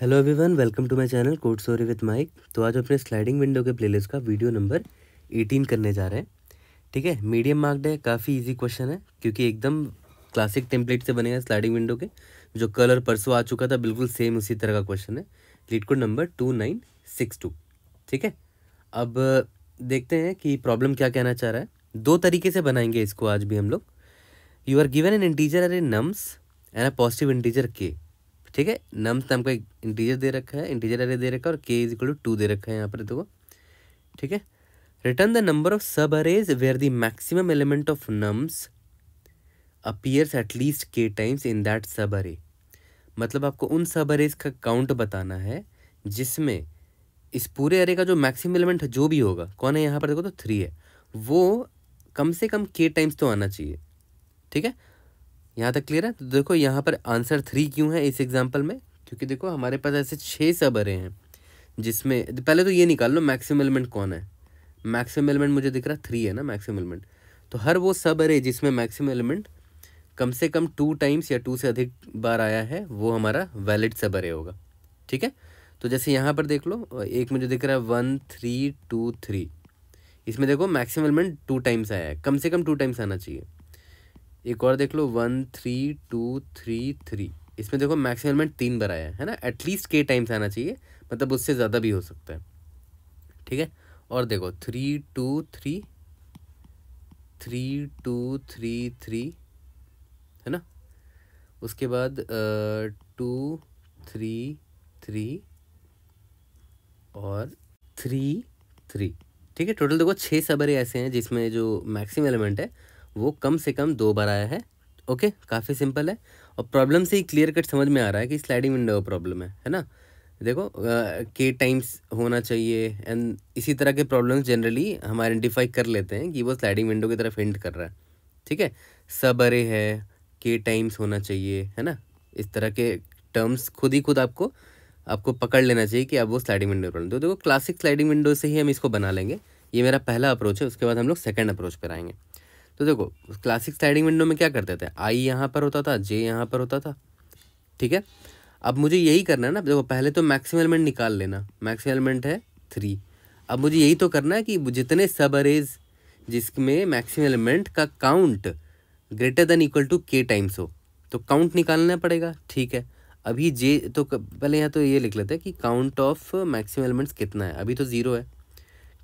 Hello everyone welcome to my channel code story with Mike तो आज अपने sliding window के प्लेलिस्ट का वीडियो नंबर 18 करने जा रहे हैं। ठीक है मीडियम मार्क्ड है, काफ़ी इजी क्वेश्चन है, क्योंकि एकदम क्लासिक टेम्पलेट से बनेगा स्लाइडिंग विंडो के। जो कलर परसों आ चुका था, बिल्कुल सेम उसी तरह का क्वेश्चन है। LeetCode number two nine six two ठीक है, अब देखते हैं कि प्रॉब्लम क्या कहना चाह रहा है। दो तरीके से बनाएँगे इसको आज भी हम लोग। You are given an integer array nums and a positive integer k ठीक है? नम्स नाम का एक इंटीजर दे रखा है इंटीजर अरे दे रखा है और के इज़ इक्वल टू दे रखा है यहाँ पर देखो। ठीक है? Return the number of subarrays where the maximum element of nums appears at least k times in that subarray मतलब आपको उन सब अरेज का काउंट बताना है, जिसमें इस पूरे अरे का जो मैक्सिमम एलिमेंट जो भी होगा, कौन है यहाँ पर देखो तो थ्री है, वो कम से कम के टाइम्स तो आना चाहिए। ठीक है? यहाँ तक क्लियर है? तो देखो, यहाँ पर आंसर थ्री क्यों है इस एग्ज़ाम्पल में? क्योंकि देखो, हमारे पास ऐसे छः सब अरे हैं, जिसमें, पहले तो ये निकाल लो मैक्सिमम एलिमेंट कौन है? मैक्सिमम एलिमेंट मुझे दिख रहा थ्री है ना मैक्सिमम एलिमेंट तो हर वो सब अरे जिसमें मैक्सिमम एलिमेंट कम से कम टू टाइम्स या टू से अधिक बार आया है, वो हमारा वैलिड सब अरे होगा। ठीक है? तो जैसे यहाँ पर देख लो, एक मुझे दिख रहा है वन थ्री टू थ्री इसमें देखो मैक्सिमम एलिमेंट टू टाइम्स आया है, कम से कम टू टाइम्स आना चाहिए। एक और देख लो one three two three three इसमें देखो मैक्सिमम एलिमेंट तीन बार आया है ना? एटलीस्ट के टाइम्स आना चाहिए मतलब उससे ज़्यादा भी हो सकता है। ठीक है? और देखो three two three three two three three है ना? उसके बाद टू थ्री थ्री और थ्री थ्री ठीक है? टोटल देखो छः सबरे ऐसे हैं जिसमें जो मैक्सिमम एलिमेंट है वो कम से कम दो बार आया है। ओके? काफ़ी सिंपल है। और प्रॉब्लम से ही क्लियर कट समझ में आ रहा है कि स्लाइडिंग विंडो का प्रॉब्लम है है ना? देखो के टाइम्स होना चाहिए, एंड इसी तरह के प्रॉब्लम्स जनरली हम आइडेंटिफाई कर लेते हैं कि वो स्लाइडिंग विंडो की तरफ़ हिंट कर रहा है। ठीक है? सब अरे है, के टाइम्स होना चाहिए, है ना? इस तरह के टर्म्स खुद ही खुद आपको आपको पकड़ लेना चाहिए कि आप वो स्लाइडिंग विंडो प्रॉब्लम तो देखो, क्लासिक स्लाइडिंग विंडो से ही हम इसको बना लेंगे। ये मेरा पहला अप्रोच है, उसके बाद हम लोग सेकेंड अप्रोच पर आएँगे। तो देखो क्लासिक स्लाइडिंग विंडो में क्या करते थे? आई यहाँ पर होता था जे यहाँ पर होता था, ठीक है? अब मुझे यही करना है ना, देखो, पहले तो मैक्सिमम एलिमेंट निकाल लेना मैक्सिमम एलिमेंट है थ्री अब मुझे यही तो करना है कि जितने सब अरेज जिसमें मैक्सिमम एलिमेंट का count greater than equal to k times हो तो काउंट निकालना पड़ेगा, ठीक है? अभी जे तो पहले यहाँ तो ये लिख लेते हैं कि काउंट ऑफ़ मैक्सिमम एलिमेंट्स कितना है, अभी तो ज़ीरो है।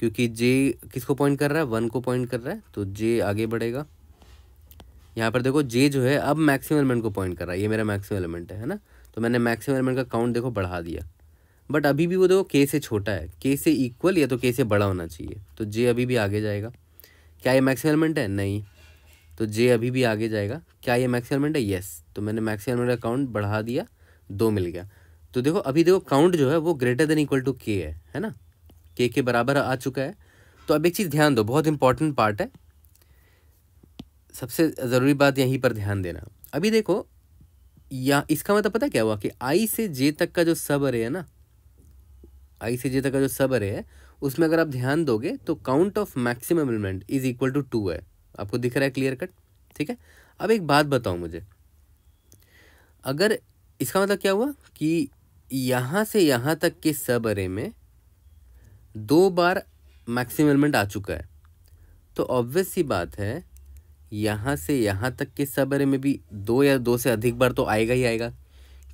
क्योंकि जे किसको पॉइंट कर रहा है? वन को पॉइंट कर रहा है तो जे आगे बढ़ेगा। यहाँ पर देखो जे जो है, अब मैक्सिमम एलिमेंट को पॉइंट कर रहा है। ये मेरा मैक्सिमम एलिमेंट है ना? तो मैंने मैक्सिमम एलिमेंट का काउंट देखो, बढ़ा दिया। बट अभी भी वो देखो के से छोटा है। के से इक्वल या तो के से बड़ा होना चाहिए। तो जे अभी भी आगे जाएगा। क्या ये मैक्सिमम एलिमेंट है? नहीं। तो जे अभी भी आगे जाएगा। क्या ये मैक्सिमम एलिमेंट है? येस तो मैंने मैक्सिमम एलिमेंट का काउंट बढ़ा दिया। दो मिल गया। तो देखो, अभी देखो काउंट जो है, वो greater than equal to k है है ना? के के बराबर आ चुका है। तो अब एक चीज़ ध्यान दो, बहुत इंपॉर्टेंट पार्ट है। सबसे ज़रूरी बात यहीं पर ध्यान देना। अभी देखो, या इसका मतलब पता क्या हुआ कि आई से जे तक का जो सब है ना आई से जे तक का जो सब है, उसमें अगर आप ध्यान दोगे तो count of maximum element is equal to two है। आपको दिख रहा है क्लियर कट ठीक है? अब एक बात बताओ मुझे। अगर इसका मतलब क्या हुआ कि यहाँ से यहाँ तक के सब अरे में दो बार मैक्सिमम एलिमेंट आ चुका है। तो ऑब्वियस सी बात है, यहाँ से यहाँ तक के सब अरे में भी दो या दो से अधिक बार तो आएगा ही आएगा।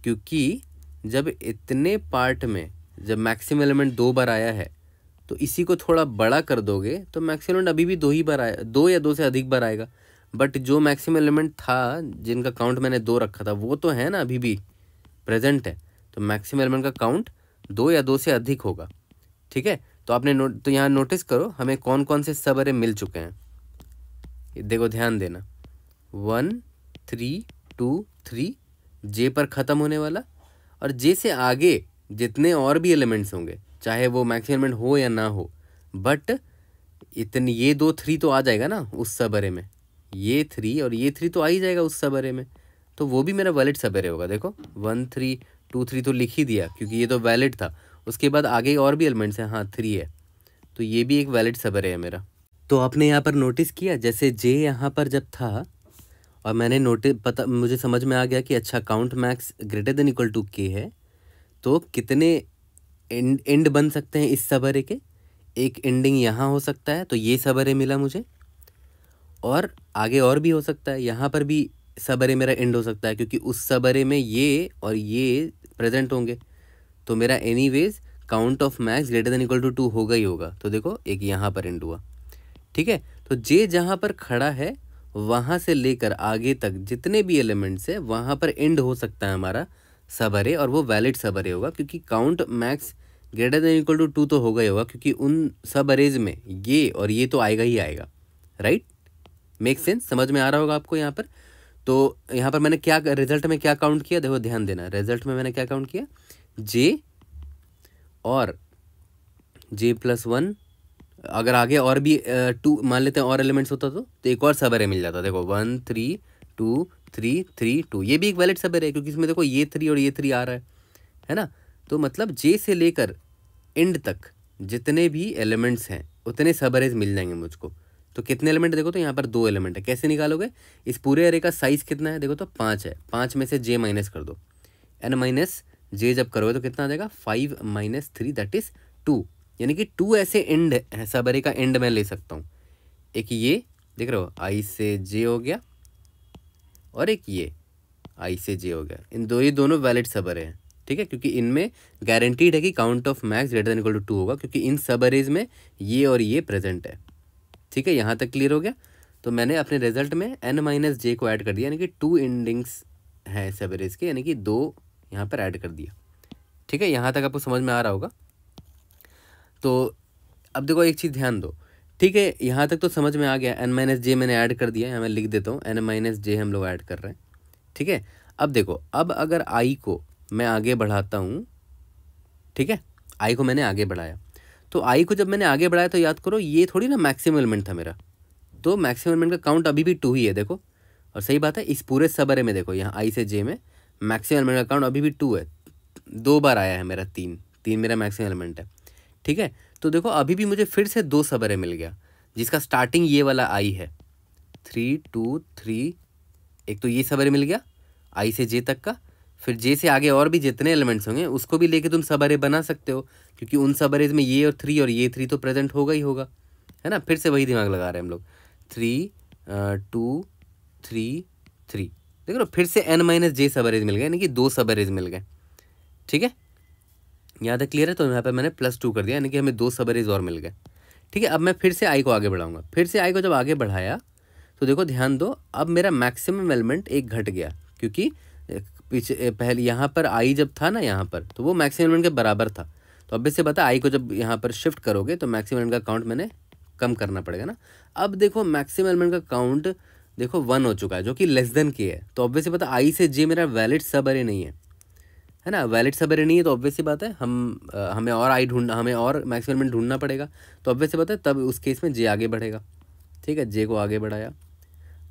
क्योंकि जब इतने पार्ट में जब मैक्सिमम एलिमेंट दो बार आया है तो इसी को थोड़ा बड़ा कर दोगे तो मैक्सिमम एलिमेंट अभी भी दो ही बार आया, दो या दो से अधिक बार आएगा। बट जो मैक्सिमम एलिमेंट था, जिनका काउंट मैंने दो रखा था, वो तो है ना अभी भी प्रेजेंट है। तो मैक्सिमम एलिमेंट का काउंट दो या दो से अधिक होगा। ठीक है? तो आपने नोट तो यहाँ नोटिस करो, हमें कौन कौन से सब अरे मिल चुके हैं। देखो, ध्यान देना। One three two three j पर ख़त्म होने वाला और जे से आगे जितने और भी एलिमेंट्स होंगे, चाहे वो मैक्सिमम हो या ना हो बट इतने, ये दो थ्री तो आ जाएगा ना उस सबरे में। ये थ्री और ये थ्री तो आ ही जाएगा उस सबरे में। तो वो भी मेरा वैलिड सबरे होगा, देखो। वन थ्री टू थ्री तो लिख ही दिया, क्योंकि ये तो वैलिड था। उसके बाद आगे और भी एलिमेंट्स हैं। हाँ थ्री है। तो ये भी एक वैलिड सबर है मेरा। तो आपने यहाँ पर नोटिस किया, जैसे जे यहाँ पर जब था, और मैंने नोटिस पता, मुझे समझ में आ गया कि अच्छा count max greater than equal to k है तो कितने एंड एंड बन सकते हैं इस सबरे के? एक एंडिंग यहाँ हो सकता है तो ये सबरे मिला मुझे। और आगे और भी हो सकता है, यहाँ पर भी सबरे मेरा एंड हो सकता है, क्योंकि उस सबरे में ये और ये प्रेजेंट होंगे। तो मेरा anyways count of max greater than equal to two होगा ही होगा। तो देखो, एक यहाँ पर एंड हुआ। ठीक है? तो जे जहाँ पर खड़ा है, वहाँ से लेकर आगे तक जितने भी एलिमेंट्स है, वहाँ पर एंड हो सकता है हमारा सबरे, और वो वैलिड सबरे होगा, क्योंकि count max greater than equal to two तो होगा ही होगा, क्योंकि उन सब अरेज में ये और ये तो आएगा ही आएगा। राइट मेक सेंस समझ में आ रहा होगा आपको यहाँ पर? तो यहाँ पर मैंने क्या रिज़ल्ट में क्या काउंट किया? देखो, ध्यान देना। रिज़ल्ट में मैंने क्या काउंट किया? जे और जे प्लस वन अगर आगे और भी टू मान लेते हैं और एलिमेंट्स होता तो, तो एक और सबरे मिल जाता। देखो one three two three three two ये भी एक वैलिड सबरे है क्योंकि इसमें देखो ये थ्री और ये थ्री आ रहा है है ना? तो मतलब जे से लेकर एंड तक जितने भी एलिमेंट्स हैं उतने सबरेज मिल जाएँगे मुझको। तो कितने एलिमेंट देखो तो यहाँ पर दो एलिमेंट है। कैसे निकालोगे? इस पूरे एरे का साइज़ कितना है? देखो तो पाँच है। पाँच में से जे माइनस कर दो। एन माइनस जे जब करोगे तो कितना आ जाएगा? Five minus three that is two यानी कि टू ऐसे एंड सबरे का एंड मैं ले सकता हूँ। एक ये, देख रहे हो आई से जे हो गया और एक ये आई से जे हो गया। इन दो, ये दोनों वैलिड सबरे हैं, ठीक है? क्योंकि इनमें गारंटीड है कि count of max greater than equal to two होगा, क्योंकि इन सब अरेज में ये और ये प्रेजेंट है। ठीक है? यहाँ तक क्लियर हो गया। तो मैंने अपने रिज़ल्ट में एन माइनस जे को ऐड कर दिया, यानी कि टू एंडिंग्स हैं सब अरेज के, यानी कि दो यहाँ पर ऐड कर दिया। ठीक है, यहाँ तक आपको समझ में आ रहा होगा। तो अब देखो एक चीज़ ध्यान दो। ठीक है, यहाँ तक तो समझ में आ गया एन माइनस जे मैंने ऐड कर दिया, यहाँ मैं लिख देता हूँ एन माइनस जे हम लोग ऐड कर रहे हैं। ठीक है, अब देखो, अब अगर आई को मैं आगे बढ़ाता हूँ, ठीक है आई को मैंने आगे बढ़ाया। तो आई को जब मैंने आगे बढ़ाया तो याद करो, ये थोड़ी ना मैक्सिमम एलिमेंट था मेरा। तो मैक्सिमम एलिमेंट का काउंट अभी भी टू ही है, देखो। और सही बात है, इस पूरे सबरे में देखो, यहाँ आई से जे में मैक्सिमम एलिमेंट का काउंट अभी भी टू है। दो बार आया है मेरा तीन। तीन मेरा मैक्सिमम एलिमेंट है। ठीक है? तो देखो, अभी भी मुझे फिर से दो सबरे मिल गया, जिसका स्टार्टिंग ये वाला आई है। थ्री टू थ्री एक तो ये सबरे मिल गया आई से जे तक का। फिर जे से आगे और भी जितने एलिमेंट्स होंगे, उसको भी लेके तुम सबरे बना सकते हो, क्योंकि उन सब अरेज में ये और थ्री और ये थ्री तो प्रेजेंट होगा ही होगा। है ना? फिर से वही दिमाग लगा रहे हैं हम लोग। थ्री टू थ्री थ्री देख लो फिर से एन माइनस जे सब अरेज मिल गए, यानी कि दो सब अरेज मिल गए। ठीक है? यहाँ तक क्लियर है? तो यहाँ पर मैंने प्लस टू कर दिया, यानी कि हमें दो सब अरेज और मिल गए। ठीक है? अब मैं फिर से आई को आगे बढ़ाऊँगा। फिर से आई को जब आगे बढ़ाया तो देखो, ध्यान दो, अब मेरा मैक्सिमम एलिमेंट एक घट गया, क्योंकि पीछे पहले यहाँ पर आई जब था ना यहाँ पर तो वो मैक्सिमम एलिमेंट के बराबर था। तो अब इससे बता आई को जब यहाँ पर शिफ्ट करोगे तो मैक्सिमम एलिमेंट का काउंट मैंने कम करना पड़ेगा ना। अब देखो मैक्सिमम एलिमेंट का काउंट देखो वन हो चुका है जो कि लेस देन के है। तो ऑब्वियसली पता आई से जे मेरा वैलिड सब अरे नहीं है। है ना? वैलिड सब अरे नहीं है तो ऑब्वियसली बात है हम आ, हमें और आई ढूंढना हमें और मैक्सिमम एलिमेंट ढूंढना पड़ेगा। तो ऑब्वियसली बात है तब उस केस में जे आगे बढ़ेगा। ठीक है? जे को आगे बढ़ाया।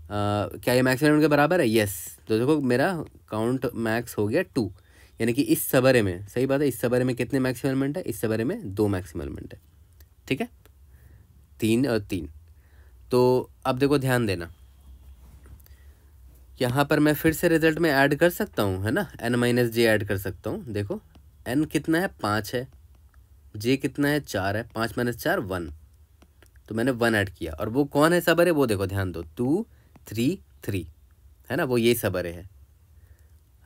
क्या ये मैक्स के बराबर है? येस तो देखो मेरा काउंट मैक्स हो गया टू यानी कि इस सबरे में सही बात है इस सबरे में कितने मैक्सिमम एलिमेंट है? इस सबरे में दो मैक्सिमम एलिमेंट है। ठीक है? तीन और तीन। तो अब देखो ध्यान देना। यहाँ पर मैं फिर से रिज़ल्ट में ऐड कर सकता हूँ, है ना? एन माइनस जे ऐड कर सकता हूँ। देखो एन कितना है? पाँच है। जे कितना है? चार है। पाँच माइनस चार वन तो मैंने वन ऐड किया। और वो कौन है सबरे वो देखो, ध्यान दो। टू थ्री थ्री है ना? वो ये सबरे है।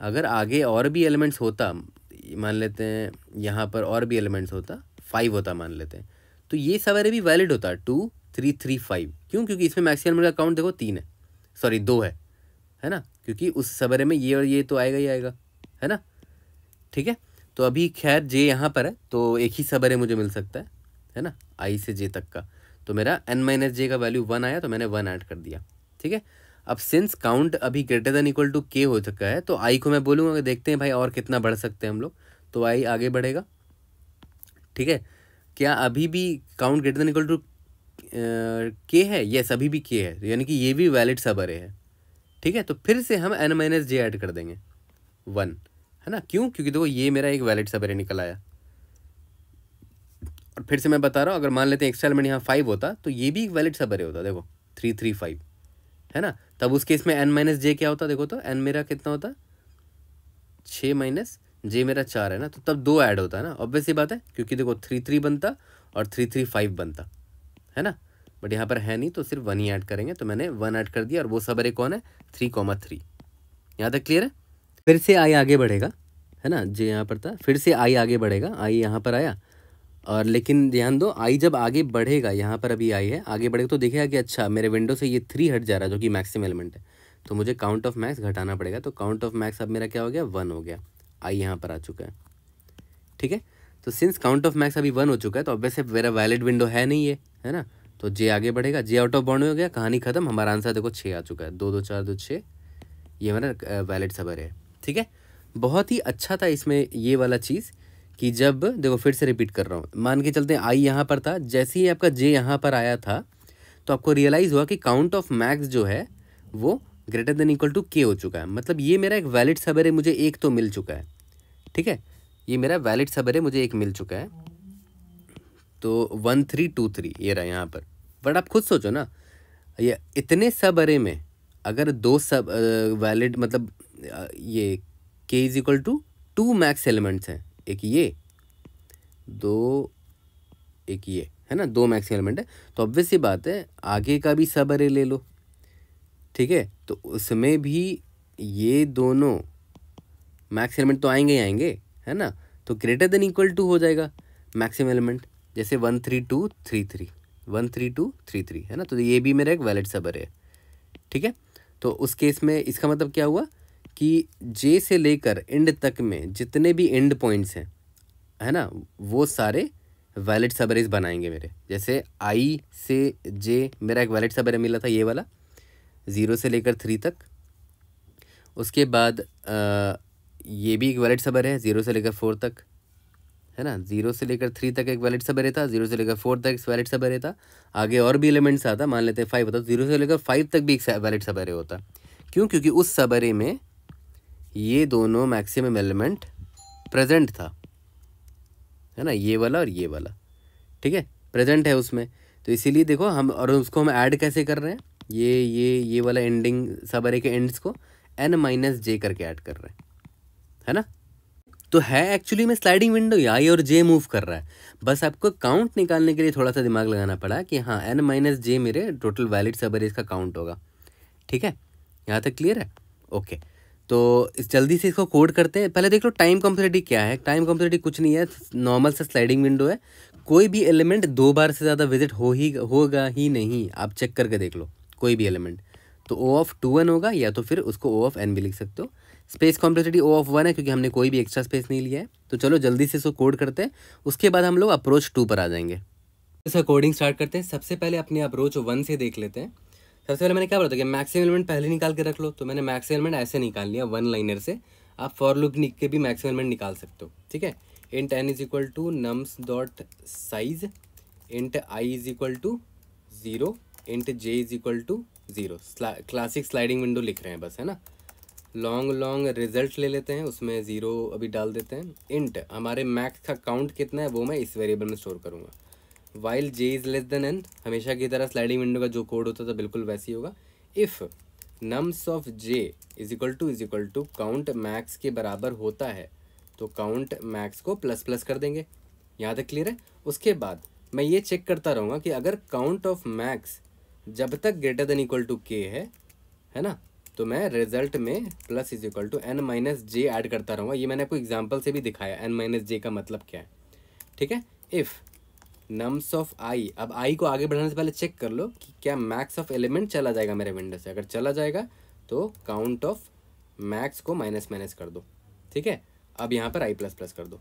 अगर आगे और भी एलिमेंट्स होता, मान लेते हैं, यहाँ पर और भी एलिमेंट्स होता फाइव होता मान लेते हैं तो ये सबरे भी वैलिड होता। टू थ्री थ्री फाइव क्यों? क्योंकि इसमें मैक्सिमम का काउंट देखो, तीन है। सॉरी दो है। है ना? क्योंकि उस सबरे में ये और ये तो आएगा ही आएगा, है ना? ठीक है? तो अभी खैर जे यहाँ पर है तो एक ही सबरे मुझे मिल सकता है है ना? आई से जे तक का। तो मेरा एन माइनस जे का वैल्यू वन आया तो मैंने वन ऐड कर दिया, ठीक है? अब सिंस काउंट अभी greater than equal to k हो चुका है तो आई को मैं बोलूँगा देखते हैं भाई और कितना बढ़ सकते हैं हम लोग। तो आई आगे बढ़ेगा, ठीक है? क्या अभी भी count greater than equal to k है? यस अभी भी के है, यानी कि ये भी वैलिड सब अरे है। ठीक है तो फिर से हम एन माइनस जे ऐड कर देंगे। वन है ना? क्यों? क्योंकि देखो, ये मेरा एक वैलिड अरे निकल आया। और फिर से मैं बता रहा हूँ, अगर मान लेते हैं एक्स्ट्रा एलिमेंट यहाँ फाइव होता तो ये भी एक वैलिड अरे होता, देखो। थ्री थ्री फाइव है ना? तब उस केस में एन माइनस जे क्या होता, देखो तो एन मेरा कितना होता? छः माइनस जे मेरा चार है ना? तो तब दो ऐड होता, है ना? ऑब्वियस बात है, क्योंकि देखो थ्री थ्री बनता और थ्री थ्री फाइव बनता, है ना? बट यहाँ पर है नहीं तो सिर्फ़ वन ही ऐड करेंगे। तो मैंने वन ऐड कर दिया और वो सब अरे कौन है? थ्री कॉमा थ्री यहाँ तक क्लियर है? फिर से आई आगे बढ़ेगा, है ना? जे यहाँ पर था। फिर से आई आगे बढ़ेगा। आई यहाँ पर आया। और लेकिन ध्यान दो आई जब आगे बढ़ेगा, यहाँ पर अभी आई है। आगे बढ़ेगा तो देखेगा कि अच्छा मेरे विंडो से ये थ्री हट जा रहा है, जो कि मैक्सिमम एलिमेंट है। तो मुझे काउंट ऑफ़ मैक्स घटाना पड़ेगा। तो काउंट ऑफ़ मैक्स अब मेरा क्या हो गया? वन हो गया। आई यहाँ पर आ चुका है। ठीक है? तो सिंस काउंट ऑफ़ मैक्स अभी वन हो चुका है तो ऑब्वियसली मेरा वैलिड विंडो है नहीं ये, है ना? तो जे आगे बढ़ेगा, जे आउट ऑफ़ बाउंड हो गया, कहानी खत्म, हमारा आंसर देखो छः आ चुका है, दो दो, चार, दो छः ये हमारा वैलिड सबर है, ठीक है? बहुत ही अच्छा था इसमें ये वाला चीज़ कि जब, देखो फिर से रिपीट कर रहा हूँ, मान के चलते आई यहाँ पर था, जैसे ही आपका जे यहाँ पर आया था तो आपको रियलाइज़ हुआ कि काउंट ऑफ़ मैक्स जो है, वो greater than equal to k हो चुका है। मतलब ये मेरा एक वैलिड सबर है, मुझे एक तो मिल चुका है, ठीक है? ये मेरा वैलिड सबर है, मुझे एक मिल चुका है। तो वन थ्री टू थ्री, ये रहा यहाँ पर। बट आप खुद सोचो ना, ये इतने सब अरे में, अगर दो सब वैलिड मतलब ये k is equal to two max elements हैं, एक ये, दो, एक ये, है ना, दो मैक्स एलिमेंट है तो ऑब्वियस सी बात है, आगे का भी सब अरे ले लो, ठीक है? तो उसमें भी ये दोनों मैक्स एलिमेंट तो आएँगे ही आएँगे, है ना? तो ग्रेटर देन इक्वल टू हो जाएगा मैक्सिमम एलिमेंट जैसे one three two three three one three two three three है ना? तो ये भी मेरा एक वैलिड सब अरे है। ठीक है? तो उस केस में इसका मतलब क्या हुआ कि जे से लेकर एंड तक में जितने भी एंड पॉइंट्स हैं है ना? वो सारे वैलिड सबरेज बनाएँगे मेरे। जैसे आई से जे मेरा एक वैलिड सबरे मिला था ये वाला ज़ीरो से लेकर थ्री तक। उसके बाद आ, ये भी एक वैलिड सबर है ज़ीरो से लेकर फोर तक। है ना? ज़ीरो से लेकर थ्री तक एक वैलिड सबरे था ज़ीरो से लेकर फोर तक एक वैलिड सबरे था आगे और भी एलिमेंट्स आता, मान लेते हैं फाइव होता ज़ीरो से लेकर फाइव तक भी एक वैलिड सबरे होता। क्यों? क्योंकि उस सबरे में ये दोनों मैक्सिमम एलिमेंट प्रेजेंट था। है ना? ये वाला और ये वाला। ठीक है? प्रेजेंट है उसमें। तो इसीलिए देखो, हम और उसको हम ऐड कैसे कर रहे हैं? ये ये ये वाला एंडिंग सब अरे के एंड्स को एन माइनस जे करके ऐड कर रहे हैं। है ना? तो है एक्चुअली में स्लाइडिंग विंडो आई और जे मूव कर रहा है। बस आपको काउंट निकालने के लिए थोड़ा सा दिमाग लगाना पड़ा कि हाँ एन माइनस जे मेरे टोटल वैलिड सब का काउंट होगा। ठीक है? यहाँ तक क्लियर है? ओके तो इस जल्दी से इसको कोड करते हैं। पहले देख लो टाइम कॉम्प्लेटिटी क्या है? टाइम कॉम्प्लेटिटी कुछ नहीं है नॉर्मल सा स्लाइडिंग विंडो है। कोई भी एलिमेंट दो बार से ज़्यादा विज़िट हो ही, होगा ही नहीं। आप चेक करके देख लो, कोई भी एलिमेंट तो ओ ऑफ़ टू एन होगा या तो फिर उसको ओ ऑफ़ एन भी लिख सकते हो। Space complexity O of one है, क्योंकि हमने कोई भी एक्स्ट्रा स्पेस नहीं लिया है। तो चलो जल्दी से इसको कोड करते हैं। उसके बाद हम लोग अप्रोच टू पर आ जाएँगे। इसका कोडिंग स्टार्ट करते हैं। सबसे पहले अपने अप्रोच वन से देख लेते हैं। सबसे पहले मैंने क्या बोला था कि मैक्सिमम एलिमेंट पहले निकाल के रख लो। तो मैंने मैक्सिमम एलिमेंट ऐसे निकाल लिया वन लाइनर से। आप फॉर लुक निक के भी मैक्सिमम एलिमेंट निकाल सकते हो। ठीक है? Int n is equal to nums dot size int i is equal to zero int j is equal to zero classic sliding window लिख रहे हैं बस, है ना? लॉन्ग लॉन्ग रिज़ल्ट ले लेते हैं, उसमें ज़ीरो अभी डाल देते हैं। इंट हमारे मैक्स का काउंट कितना है, वो मैं इस वेरिएबल में स्टोर करूँगा। While j is less than n हमेशा की तरह स्लाइडिंग विंडो का जो कोड होता था, बिल्कुल वैसे ही होगा। If nums of j is equal to is equal to count max के बराबर होता है तो काउंट मैक्स को प्लस प्लस कर देंगे। यहाँ तक क्लियर है? उसके बाद मैं ये चेक करता रहूँगा कि अगर काउंट ऑफ़ मैक्स जब तक greater than equal to k है है ना? तो मैं रिज़ल्ट में plus is equal to n minus j add करता रहूँगा। ये मैंने आपको एग्ज़ाम्पल से भी दिखाया। एन माइनस जे का मतलब क्या है? ठीक है? इफ़ नम्स ऑफ़ आई अब आई को आगे बढ़ाने से पहले चेक कर लो कि क्या मैक्स ऑफ़ एलिमेंट चला जाएगा मेरे विंडो से। अगर चला जाएगा तो काउंट ऑफ़ मैक्स को माइनस माइनस कर दो। ठीक है? अब यहाँ पर आई प्लस प्लस कर दो।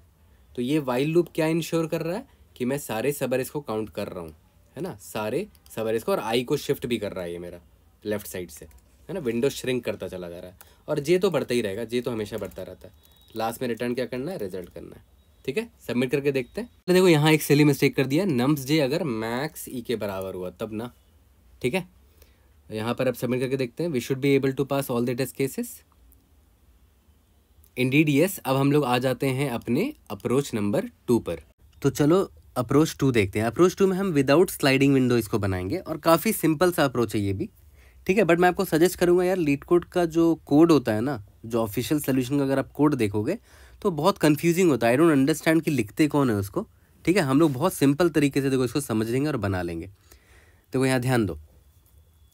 तो ये वाइल लूप क्या इंश्योर कर रहा है कि मैं सारे सबरेस को काउंट कर रहा हूँ। है ना? सारे सबरेस को और आई को शिफ्ट भी कर रहा है ये मेरा लेफ़्ट साइड से। है ना विंडो श्रिंक करता चला जा रहा है। और जे तो बढ़ता ही रहेगा जे तो हमेशा बढ़ता रहता है। लास्ट में रिटर्न क्या करना है? रिज़ल्ट करना है। ठीक है? सबमिट करके देखते हैं। देखो, यहाँ एक सेली मिस्टेक कर दिया। नम्स जे अगर मैक्स ई e के बराबर हुआ, तब ना। ठीक है? यहाँ पर अब सबमिट करके देखते हैं। We should be able to pass all the test cases indeed yes अब हम लोग आ जाते हैं अपने अप्रोच नंबर टू पर। तो चलो अप्रोच टू देखते हैं। अप्रोच टू में हम विदाउट स्लाइडिंग विंडो इसको बनाएँगे और काफ़ी सिंपल सा अप्रोच है ये भी। ठीक है बट मैं आपको सजेस्ट करूँगा यार लीड कोड का जो कोड होता है ना, जो ऑफिशियल सोल्यूशन का अगर आप कोड देखोगे तो बहुत कन्फ्यूजिंग होता है। आई डोंट अंडरस्टैंड कि लिखते कौन है उसको, ठीक है? हम लोग बहुत सिंपल तरीके से देखो इसको समझ लेंगे और बना लेंगे। देखो, यहाँ ध्यान दो।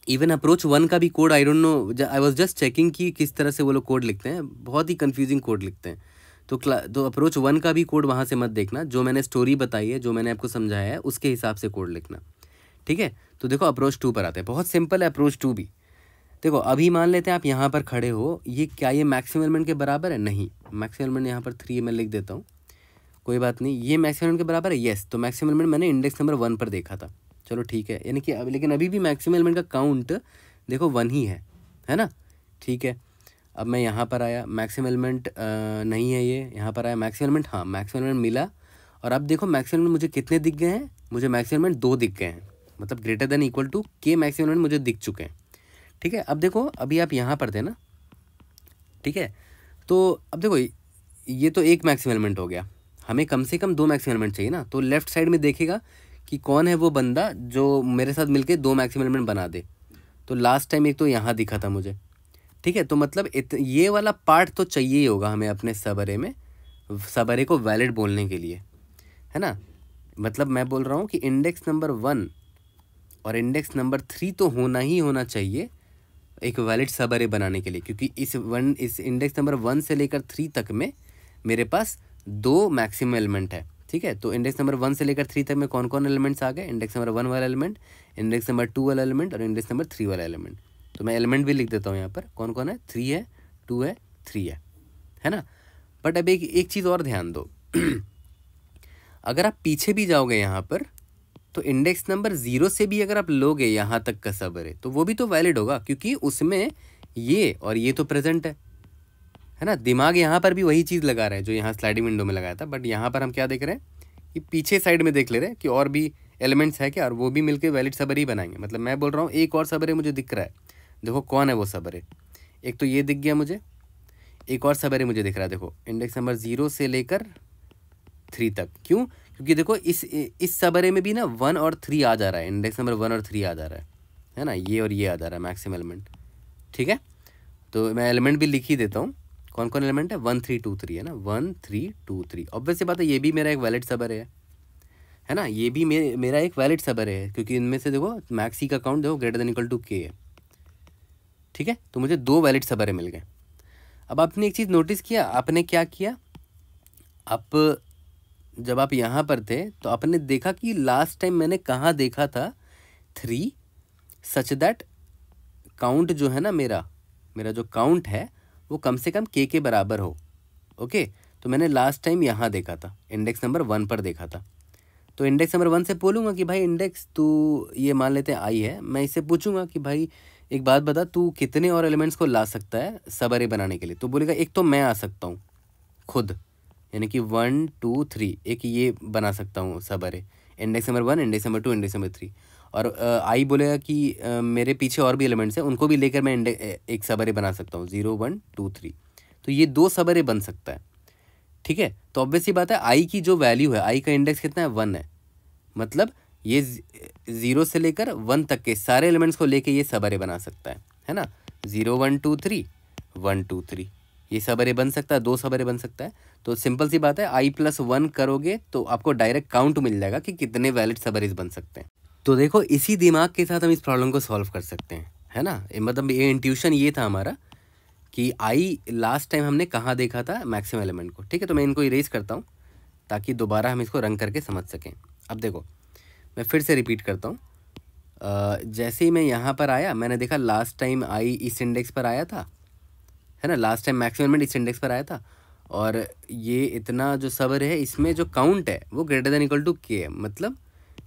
इवन अप्रोच वन का भी code I don't know I was just checking कि किस तरह से वो लोग कोड लिखते हैं। बहुत ही कन्फ्यूजिंग कोड लिखते हैं। तो क्ला तो अप्रोच वन का भी कोड वहाँ से मत देखना। जो मैंने स्टोरी बताई है, जो मैंने आपको समझाया है, उसके हिसाब से कोड लिखना। ठीक है? तो देखो अप्रोच टू पर आते हैं। बहुत सिंपल है अप्रोच टू भी। देखो, अभी मान लेते हैं आप यहाँ पर खड़े हो, ये क्या, ये मैक्सिमम एलिमेंट के बराबर है? नहीं। मैक्सिमम एलिमेंट यहाँ पर थ्री मैं लिख देता हूँ। कोई बात नहीं। ये मैक्सिमम एलिमेंट के बराबर है? येस तो मैक्सिमम एलिमेंट मैंने इंडेक्स नंबर वन पर देखा था। चलो ठीक है। यानी कि अब लेकिन अभी भी मैक्सिमम एलिमेंट का काउंट देखो वन ही है। है ना? ठीक है। अब मैं यहाँ पर आया। मैक्सिमम एलिमेंट नहीं है ये। यहाँ पर आया मैक्सिमम एलिमेंट हाँ मैक्सिमम एलिमेंट मिला। और अब देखो मैक्सिमम एलिमेंट मुझे कितने दिख गए हैं? मुझे मैक्सिमम एलिमेंट दो दिख गए हैं। मतलब greater than equal to k maximum element मुझे दिख चुके हैं। ठीक है? अब देखो अभी आप यहाँ पर थे ना? ठीक है? तो अब देखो ये तो एक मैक्सिमम एलिमेंट हो गया। हमें कम से कम दो मैक्सिमम एलिमेंट चाहिए ना? तो लेफ़्ट साइड में देखेगा कि कौन है वो बंदा जो मेरे साथ मिलके दो मैक्सिमम एलिमेंट बना दे। तो लास्ट टाइम एक तो यहाँ दिखा था मुझे। ठीक है? तो मतलब इत, ये वाला पार्ट तो चाहिए ही होगा हमें अपने सबरे में सबरे को वैलिड बोलने के लिए। है ना? मतलब मैं बोल रहा हूँ कि इंडेक्स नंबर वन और इंडेक्स नंबर थ्री तो होना ही होना चाहिए एक वैलिड सबरे बनाने के लिए, क्योंकि इस वन इस इंडेक्स नंबर वन से लेकर थ्री तक में मेरे पास दो मैक्सिमम एलिमेंट है, ठीक है? तो इंडेक्स नंबर वन से लेकर थ्री तक में कौन कौन एलिमेंट्स आ गए? इंडेक्स नंबर वन वाला एलिमेंट इंडेक्स नंबर टू वाला एलिमेंट और इंडेक्स नंबर थ्री वाला एलिमेंट तो मैं एलिमेंट भी लिख देता हूँ यहाँ पर। कौन कौन है? थ्री है टू है थ्री है है ना? बट अब एक एक चीज़ और ध्यान दो। अगर आप पीछे भी जाओगे यहाँ पर तो इंडेक्स नंबर ज़ीरो से भी अगर आप लोगे यहाँ तक का सबर है तो वो भी तो वैलिड होगा, क्योंकि उसमें ये और ये तो प्रेजेंट है। है ना? दिमाग यहाँ पर भी वही चीज़ लगा रहा है जो यहाँ स्लाइडिंग विंडो में लगाया था बट यहाँ पर हम क्या देख रहे हैं? कि पीछे साइड में देख ले रहे हैं कि और भी एलिमेंट्स है क्या, और वो भी मिलकर वैलिड सबर ही बनाएँगे। मतलब मैं बोल रहा हूँ, एक और सबरे मुझे दिख रहा है। देखो कौन है वो सबरे एक तो ये दिख गया मुझे, एक और सबरे मुझे दिख रहा है, देखो। इंडेक्स नंबर ज़ीरो से लेकर थ्री तक। क्यों? क्योंकि देखो इस इस सबरे में भी ना वन और थ्री आ जा रहा है इंडेक्स नंबर वन और थ्री आ जा रहा है है ना? ये और ये आ जा रहा है मैक्सिमम एलिमेंट ठीक है? तो मैं एलिमेंट भी लिख ही देता हूँ। कौन कौन एलिमेंट है? वन थ्री टू थ्री है ना? One three two three obvious बात है ये भी मेरा एक वैलिड सबर है है ना? ये भी मे, मेरा एक वैलिड सबर है क्योंकि इनमें से देखो मैक्सी का अकाउंट देखो greater than equal to k है ठीक है? तो मुझे दो वैलिड सबरे मिल गए। अब आपने एक चीज़ नोटिस किया आपने क्या किया? आप जब आप यहाँ पर थे तो आपने देखा कि लास्ट टाइम मैंने कहाँ देखा था? थ्री सच दैट काउंट जो है ना मेरा मेरा जो काउंट है, वो कम से कम के के बराबर हो। ओके तो मैंने लास्ट टाइम यहाँ देखा था। इंडेक्स नंबर वन पर देखा था। तो इंडेक्स नंबर वन से बोलूँगा कि भाई इंडेक्स तू ये मान लेते आई है। मैं इससे पूछूँगा कि भाई, एक बात बता, तू कितने और एलिमेंट्स को ला सकता है सबरे बनाने के लिए? तो बोलेगा, एक तो मैं आ सकता हूँ, खुद। यानी कि वन, टू, थ्री, एक ये बना सकता हूँ subarray index number one index number two index number three और आई बोलेगा कि मेरे पीछे और भी एलिमेंट्स हैं, उनको भी लेकर मैं एक सबरे बना सकता हूँ। ज़ीरो वन टू थ्री तो ये दो सबरे बन सकता है। ठीक है? तो ऑब्वियस ही बात है आई की जो वैल्यू है आई का इंडेक्स कितना है? वन है। मतलब ये ज़ीरो से लेकर वन तक के सारे एलिमेंट्स को लेके ये सबरे बना सकता है। है ना? Zero one two three one two three ये सबरे बन सकता है, दो सबरे बन सकता है। तो सिंपल सी बात है, आई प्लस वन करोगे तो आपको डायरेक्ट काउंट मिल जाएगा कि कितने वैलिड सबरीज बन सकते हैं। तो देखो, इसी दिमाग के साथ हम इस प्रॉब्लम को सॉल्व कर सकते हैं, है ना? मतलब ये इंट्यूशन ये था हमारा कि आई लास्ट टाइम हमने कहाँ देखा था? मैक्सिमम एलिमेंट को। ठीक है तो मैं इनको इरेज करता हूँ, ताकि दोबारा हम इसको रंग करके समझ सकें। अब देखो, मैं फिर से रिपीट करता हूँ। जैसे ही मैं यहाँ पर आया, मैंने देखा लास्ट टाइम आई इस इंडेक्स पर आया था, है ना? लास्ट टाइम मैक्सिमम एलिमेंट इस इंडेक्स पर आया था और ये इतना जो सबर है, इसमें जो काउंट है, वो greater than equal to k है। मतलब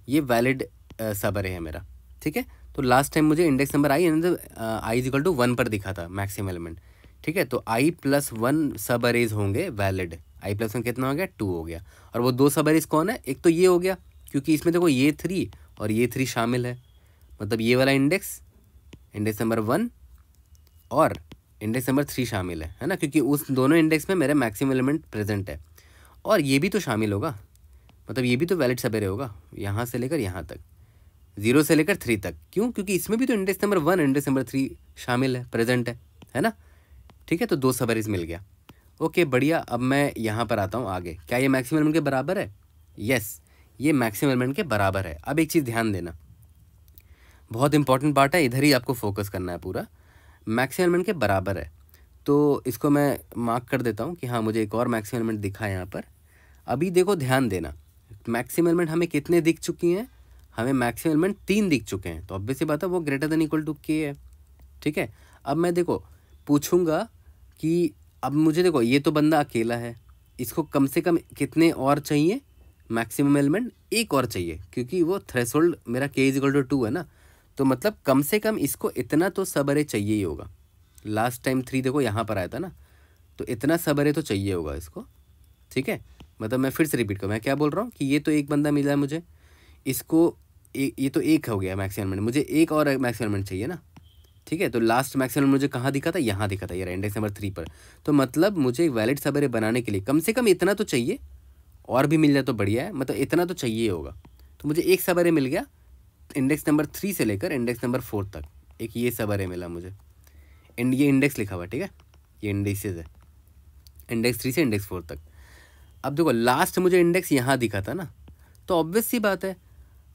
ये वैलिड सबर है मेरा, ठीक है? तो लास्ट टाइम मुझे index number i i is equal to one पर दिखा था मैक्सिमम एलिमेंट ठीक है? तो आई प्लस वन सब अरेज होंगे वैलिड आई प्लस वन कितना हो गया? टू हो गया। और वो दो सब अरेज कौन है? एक तो ये हो गया, क्योंकि इसमें देखो ये थ्री और ये थ्री शामिल है। मतलब ये वाला इंडेक्स इंडेक्स नंबर वन और इंडेक्स नंबर थ्री शामिल है है ना? क्योंकि उस दोनों इंडेक्स में मेरा मैक्सिमम एलिमेंट प्रेजेंट है। और ये भी तो शामिल होगा। मतलब ये भी तो वैलिड सबेरे होगा। यहाँ से लेकर यहाँ तक। ज़ीरो से लेकर थ्री तक। क्यों? क्योंकि इसमें भी तो index number one index number three शामिल है प्रेजेंट है है ना? ठीक है तो दो सबरीज मिल गया। ओके बढ़िया। अब मैं यहाँ पर आता हूँ आगे। क्या ये मैक्सिमम एलिमेंट के बराबर है? यस ये मैक्सिमम एलिमेंट के बराबर है। अब एक चीज़ ध्यान देना। बहुत इंपॉर्टेंट पार्ट है। इधर ही आपको फोकस करना है पूरा। मैक्सिमम एलिमेंट के बराबर है। तो इसको मैं मार्क कर देता हूँ कि हाँ मुझे एक और मैक्सिमम एलिमेंट दिखा है यहाँ पर। अभी देखो, ध्यान देना मैक्सिमम एलिमेंट हमें कितने दिख चुकी हैं? हमें मैक्सिमम एलिमेंट तीन दिख चुके हैं। तो ऑब्वियसली बात है, वो greater than equal to k है। ठीक है? अब मैं देखो, पूछूँगा कि अब मुझे देखो, ये तो बंदा अकेला है। इसको कम से कम कितने और चाहिए? मैक्सिमम एलिमेंट एक और चाहिए, क्योंकि वो थ्रेसोल्ड मेरा के इज़ इक्वल टू टू है ना। तो मतलब कम से कम इसको इतना तो सबरे चाहिए ही होगा। लास्ट टाइम थ्री देखो यहाँ पर आया था ना तो इतना सबरे तो चाहिए होगा इसको ठीक है? मतलब मैं फिर से रिपीट करूँ मैं क्या बोल रहा हूँ कि ये तो एक बंदा मिला है मुझे इसको ए, ये तो एक हो गया मैक्सिमम मुझे एक और मैक्सिमम चाहिए ना ठीक है? तो लास्ट मैक्सिमम मुझे कहाँ दिखा था? यहाँ दिखा था यार इंडेक्स नंबर थ्री पर। तो मतलब मुझे वैलिड सबरे बनाने के लिए कम से कम इतना तो चाहिए और भी मिल जाए तो बढ़िया है मतलब इतना तो चाहिए होगा। तो मुझे एक सबरे मिल गया इंडेक्स नंबर थ्री से लेकर इंडेक्स नंबर फोर तक। एक ये सबरे मिला मुझे। इंड ये इंडेक्स लिखा हुआ ठीक है? ये इंडेक्सेज है। इंडेक्स थ्री से इंडेक्स फोर तक। अब देखो लास्ट मुझे इंडेक्स यहाँ दिखा था ना। तो ऑब्वियस सी बात है,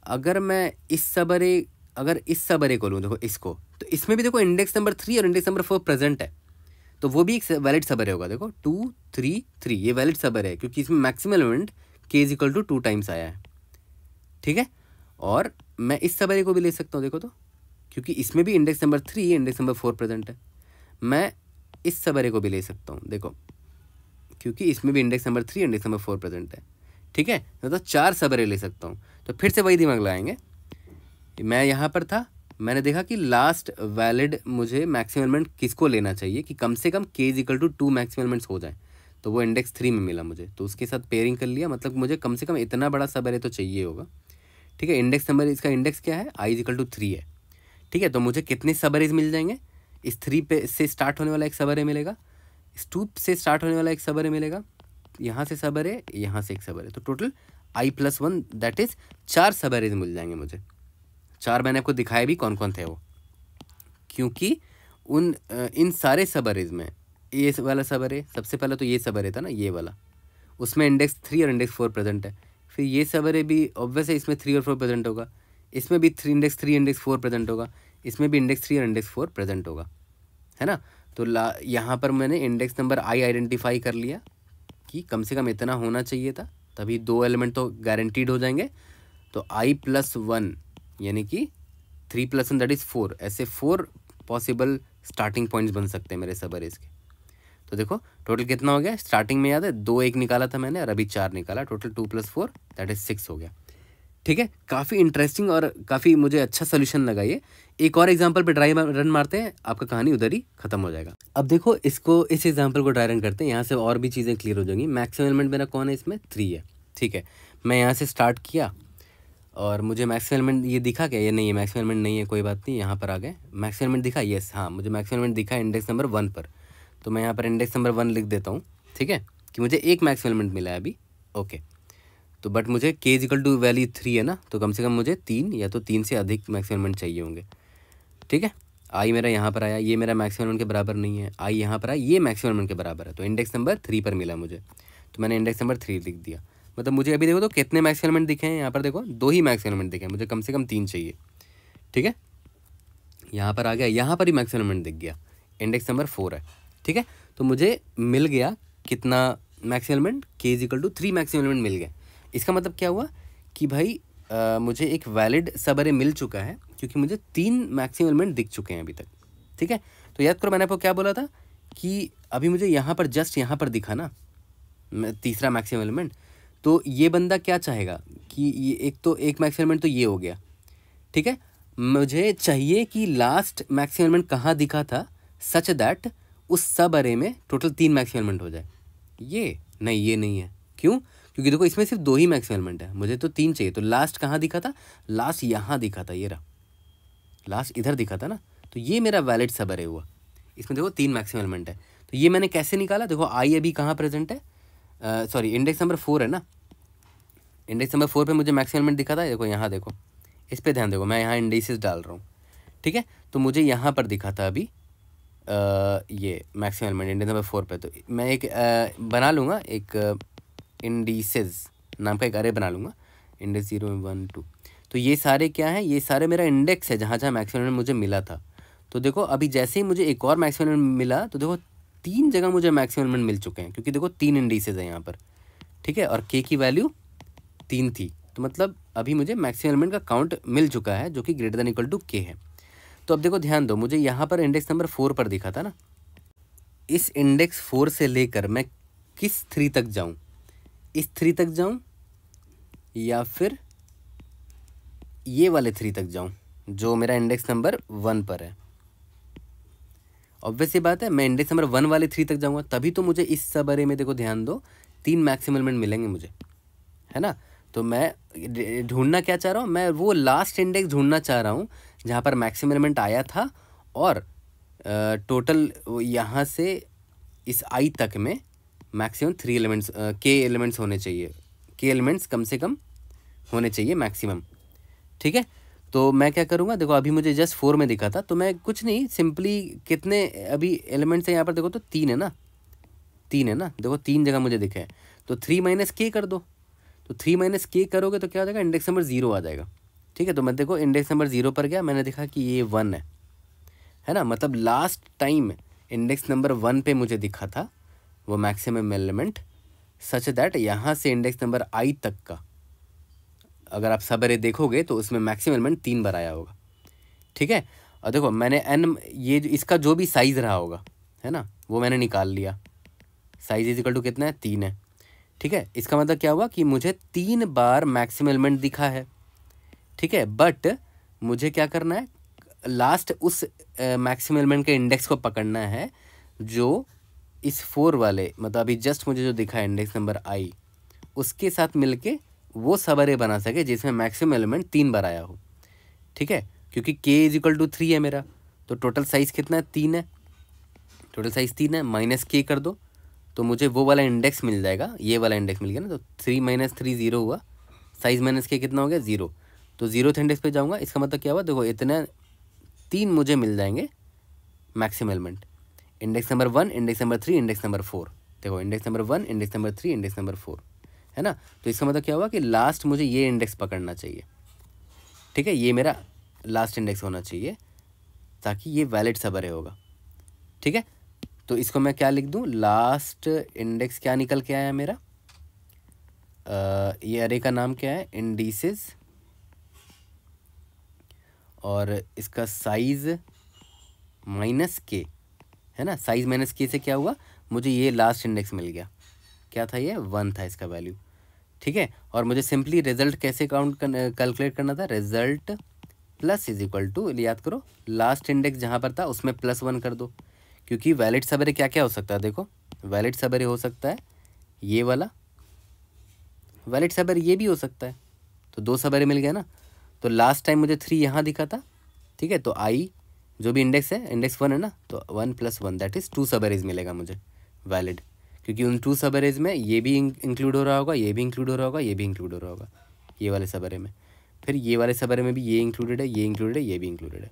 अगर मैं इस सबरे अगर इस सबरे को लूँ, देखो इसको तो इसमें भी देखो इंडेक्स नंबर थ्री और इंडेक्स नंबर फोर प्रेजेंट है। तो वो भी एक वैलिड सबरे होगा, देखो। टू थ्री थ्री ये वैलिड सबरे है, क्योंकि इसमें maximum element k is equal to two times आया है। ठीक है? और मैं इस सबरे को भी ले सकता हूँ, देखो तो। क्योंकि इसमें भी index number three index number four present है। मैं इस सबरे को भी ले सकता हूँ, देखो। क्योंकि इसमें भी index number three index number four present है। ठीक है? मतलब तो चार सबरे ले सकता हूँ। तो फिर से वही दिमाग लगाएँगे। मैं यहाँ पर था। मैंने देखा कि लास्ट वैलिड मुझे मैक्सिमम एलिमेंट किसको लेना चाहिए कि कम से कम k is equal to two maximum elements हो जाए। तो वो इंडेक्स थ्री में मिला मुझे। तो उसके साथ पेयरिंग कर लिया। मतलब मुझे कम से कम इतना बड़ा सब एरे तो चाहिए होगा। ठीक है इंडेक्स नंबर इसका इंडेक्स क्या है? I is equal to three है। ठीक है तो मुझे कितने सबरेज मिल जाएँगे? इस थ्री पे से स्टार्ट होने वाला एक सब एरे मिलेगा। इस टू से स्टार्ट होने वाला एक सब एरे मिलेगा। यहाँ से सब एरे यहाँ से एक सब एरे तो total I plus one that is चार सबरेज मिल जाएँगे मुझे। चार मैंने आपको दिखाए भी कौन कौन थे वो। क्योंकि उन, इन सारे सबरेज में, ये वाला सबरे सबसे पहले तो ये सबरे था ना, ये वाला। उसमें इंडेक्स थ्री और इंडेक्स फोर प्रेजेंट है। फिर ये सबरे भी ऑब्वियस है इसमें थ्री और फोर प्रेजेंट होगा। इसमें भी three index three index four present होगा। इसमें भी इंडेक्स थ्री और इंडेक्स फोर प्रेजेंट होगा। है ना? तो ला, यहाँ पर मैंने इंडेक्स नंबर आई आइडेंटिफाई कर लिया कि कम से कम इतना होना चाहिए था, तभी दो एलिमेंट तो गारंटीड हो जाएँगे। तो आई प्लस वन यानी कि three plus one that is four ऐसे फोर पॉसिबल स्टार्टिंग पॉइंट्स बन सकते हैं मेरे सब अरेज के तो देखो टोटल कितना हो गया? स्टार्टिंग में याद है, दो एक निकाला था मैंने और अभी चार निकाला। Total two plus four that is six हो गया। ठीक है? काफ़ी इंटरेस्टिंग और काफ़ी मुझे अच्छा सोल्यूशन लगा ये। एक और एग्ज़ाम्पल पे ड्राई रन मारते हैं, आपका कहानी उधर ही खत्म हो जाएगा। अब देखो, इसको, इस एग्ज़ाम्पल को ड्राई रन करते हैं। यहाँ से और भी चीज़ें क्लियर हो जाएँगी। मैक्सिमम एलिमेंट मेरा कौन है इसमें? थ्री है। ठीक है? मैं यहाँ से स्टार्ट किया और मुझे मैक्सिमम एलिमेंट ये दिखा क्या? ये नहीं है मैक्सिमम एलिमेंट नहीं है, कोई बात नहीं। यहाँ पर आ गए। मैक्सिमम एलिमेंट दिखा? येस हाँ मुझे मैक्सिमम एलिमेंट दिखा इंडेक्स नंबर वन पर। तो मैं यहाँ पर इंडेक्स नंबर वन लिख देता हूँ, ठीक है? कि मुझे एक मैक्सिमम एलिमेंट मिला है अभी ओके तो बट मुझे के इजिकल टू वैल्यू थ्री है ना तो कम से कम मुझे तीन या तो तीन से अधिक मैक्सिमम एलिमेंट चाहिए होंगे, ठीक है? आई मेरा यहाँ पर आया, ये मेरा मैक्सिमम एलिमेंट के बराबर नहीं है आई यहाँ पर आया, ये मैक्सिमम एलिमेंट के बराबर है तो इंडेक्स नंबर थ्री पर मिला मुझे तो मैंने इंडेक्स नंबर थ्री लिख दिया। मतलब मुझे अभी देखो तो कितने मैक्स एलिमेंट दिखे हैं, यहाँ पर देखो, दो ही मैक्स एलिमेंट दिखे हैं, मुझे कम से कम तीन चाहिए, ठीक है? यहाँ पर आ गया, यहाँ पर ही मैक्स एलिमेंट दिख गया इंडेक्स नंबर फोर है। ठीक है? तो मुझे मिल गया कितना max element k is equal to three max element मिल गया। इसका मतलब क्या हुआ कि भाई आ, मुझे एक वैलिड सबरे मिल चुका है क्योंकि मुझे तीन मैक्सिमम एलिमेंट दिख चुके हैं अभी तक। ठीक है? तो याद करो मैंने आपको क्या बोला था कि अभी मुझे यहाँ पर जस्ट यहाँ पर दिखा ना तीसरा मैक्सिमम एलिमेंट तो ये बंदा क्या चाहेगा कि ये एक तो एक मैक्सिमम तो ये हो गया। ठीक है? मुझे चाहिए कि लास्ट मैक्सिमम कहाँ दिखा था सच दैट उस सब अरे में टोटल तीन मैक्सिमम हो जाए। ये नहीं ये नहीं है। क्यों? क्योंकि देखो, इसमें सिर्फ़ दो ही मैक्सिम एलिमेंट है। मुझे तो तीन चाहिए। तो लास्ट कहाँ दिखा था? लास्ट यहाँ दिखा था। ये रहा। लास्ट इधर दिखा था ना? तो ये मेरा वैलिड सब अरे हुआ। इसमें देखो, तीन मैक्सिमम है। तो ये मैंने कैसे निकाला? देखो आई अभी कहाँ प्रेजेंट है? सॉरी इंडेक्स नंबर फोर है ना? इंडेक्स नंबर फोर पे मुझे मैक्सिमम दिखा था। देखो, यहाँ देखो। इस पर ध्यान देखो मैं यहाँ इंडेसिस डाल रहा हूँ। ठीक है? तो मुझे यहाँ पर दिखा था अभी। ये maximum element index number four पे तो मैं एक आ, बना लूँगा एक इंडीसेस नाम का एक अरे बना लूँगा। इंडेक्स ज़ीरो वन टू तो ये सारे क्या हैं? ये सारे मेरा इंडेक्स है जहाँ जहाँ मैक्सिमम एलिमेंट मुझे मिला था। तो देखो अभी जैसे ही मुझे एक और मैक्सिमम एलिमेंट मिला तो देखो तीन जगह मुझे मैक्सिमम एलिमेंट मिल चुके हैं क्योंकि देखो तीन इंडीसेज हैं यहाँ पर। ठीक है? और के की वैल्यू तीन थी। तो मतलब अभी मुझे मैक्सिमम एलिमेंट का काउंट मिल चुका है जो कि greater than equal to k है। तो अब देखो, ध्यान दो, मुझे यहाँ पर इंडेक्स नंबर फोर पर दिखा था ना। इस इंडेक्स फोर से लेकर मैं किस थ्री तक जाऊँ? इस थ्री तक जाऊँ या फिर ये वाले थ्री तक जाऊँ, जो मेरा इंडेक्स नंबर वन पर है। ऑब्वियस ये बात है, मैं इंडेक्स नंबर वन वाले थ्री तक जाऊँगा, तभी तो मुझे इस सब अरे में देखो, ध्यान दो, तीन मैक्सिमम मिलेंगे मुझे, है ना? तो मैं ढूंढना क्या चाह रहा हूँ? मैं वो लास्ट इंडेक्स ढूंढना चाह रहा हूँ, जहाँ पर मैक्सिमम एलिमेंट आया था और टोटल यहाँ से इस आई तक में maximum three elements k elements होने चाहिए। के एलिमेंट्स कम से कम होने चाहिए मैक्सिमम ठीक है? तो मैं क्या करूँगा? देखो, अभी मुझे जस्ट फोर में दिखा था तो मैं कुछ नहीं सिंपली कितने अभी एलिमेंट्स हैं यहाँ पर, देखो तो तीन है ना? तीन है ना? देखो, तीन जगह मुझे दिखे तो थ्री माइनस के कर दो। तो थ्री माइनस के करोगे तो क्या हो जाएगा? इंडेक्स नंबर ज़ीरो आ जाएगा। ठीक है तो मैं देखो इंडेक्स नंबर ज़ीरो पर गया, मैंने देखा कि ये वन है। है ना? मतलब last time index number one पे मुझे दिखा था वो मैक्सिमम एलिमेंट सच दैट यहाँ से इंडेक्स नंबर आई तक का, अगर आप सबरे देखोगे तो उसमें मैक्सिमम एलिमेंट तीन बार आया होगा। ठीक है? और देखो, मैंने एन ये इसका जो भी साइज़ रहा होगा, है ना, वो मैंने निकाल लिया। साइज़ इजिकल टू कितना है? तीन है। ठीक है? इसका मतलब क्या हुआ कि मुझे तीन बार मैक्सिमम एलिमेंट दिखा है। ठीक है? बट मुझे क्या करना है? लास्ट उस मैक्सिमम एलिमेंट के इंडेक्स को पकड़ना है, जो इस फोर वाले मतलब अभी जस्ट मुझे जो दिखा है इंडेक्स नंबर आई उसके साथ मिलके वो सबरे बना सके जिसमें मैक्सिमम एलिमेंट तीन बार आया हो। ठीक है? क्योंकि के इज़ इक्वल टू थ्री है मेरा। तो टोटल साइज़ कितना है? तीन है। टोटल साइज़ तीन है। माइनस के कर दो। तो मुझे वो वाला इंडेक्स मिल जाएगा, ये वाला इंडेक्स मिल गया ना तो थ्री माइनस थ्री ज़ीरो हुआ। साइज़ माइनस के कितना हो गया? ज़ीरो तो ज़ीरो इंडेक्स पे जाऊँगा, इसका मतलब क्या हुआ? देखो, इतने तीन मुझे मिल जाएँगे maxim element index number one index number three index number four देखो index number one index number three index number four है ना? तो इसका मतलब क्या हुआ कि लास्ट मुझे ये इंडेक्स पकड़ना चाहिए। ठीक है? ये मेरा लास्ट इंडेक्स होना चाहिए, ताकि ये वैलिड सबरे होगा। ठीक है? तो इसको मैं क्या लिख दूँ? लास्ट इंडेक्स क्या निकल के आया मेरा? आ, ये अरे का नाम क्या है? इंडीसेस और इसका साइज़ माइनस के है ना? साइज़ माइनस के से क्या हुआ? मुझे ये लास्ट इंडेक्स मिल गया। क्या था ये? वन था इसका वैल्यू ठीक है? और मुझे सिंपली रिज़ल्ट कैसे काउंट कर कैलकुलेट करना था? Result plus is equal to याद करो लास्ट इंडेक्स जहाँ पर था उसमें प्लस वन कर दो। क्योंकि वैलिड सबरे क्या क्या हो सकता है? देखो वैलिड सबरे हो सकता है ये वाला वैलिड सबर ये भी हो सकता है। तो दो सबरे मिल गया ना? तो लास्ट टाइम मुझे थ्री यहाँ दिखा था, ठीक है? तो आई जो भी इंडेक्स है इंडेक्स वन है ना? तो one plus one that is two subarrays मिलेगा मुझे वैलिड क्योंकि उन टू सबरेज में ये भी इंक्लूड हो रहा होगा, ये भी इंक्लूड हो रहा होगा, ये भी इंक्लूड हो रहा होगा, ये वाले सबरे में। फिर ये वाले सबरे में भी ये इंक्लूडेड है, ये इंक्लूडेड है, ये भी इंक्लूडेड है।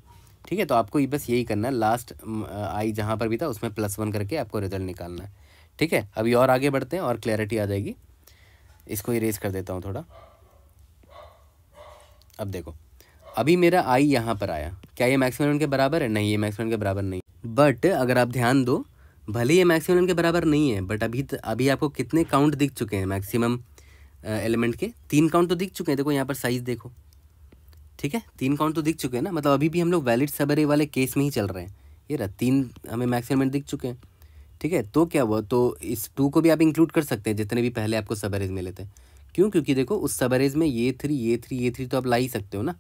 ठीक है तो आपको बस यही करना है लास्ट आई जहाँ पर भी था, उसमें प्लस वन करके आपको रिज़ल्ट निकालना है। ठीक है, अभी और आगे बढ़ते हैं और क्लैरिटी आ जाएगी। इसको इरेज कर देता हूँ थोड़ा। अब देखो, अभी मेरा आई यहाँ पर आया। क्या ये मैक्सिमम के बराबर है? नहीं, ये मैक्सिमम के बराबर नहीं। बट अगर आप ध्यान दो, भले ये मैक्सिमम के बराबर नहीं है बट अभी अभी आपको कितने काउंट दिख चुके हैं मैक्सिमम एलिमेंट के? तीन काउंट तो दिख चुके हैं। देखो यहाँ पर साइज़ देखो। ठीक है? तीन काउंट तो दिख चुके हैं ना? मतलब अभी भी हम लोग वैलिड सबरे वाले केस में ही चल रहे हैं। ये रहा, तीन हमें मैक्सिमम दिख चुके हैं। ठीक है? तो क्या हुआ? तो इस टू को भी आप इंक्लूड कर सकते हैं, जितने भी पहले आपको सबरेज मिले थे। क्यों? क्योंकि देखो, उस सबरेज में ये थ्री ये थ्री ये थ्री तो आप ला ही सकते हो ना?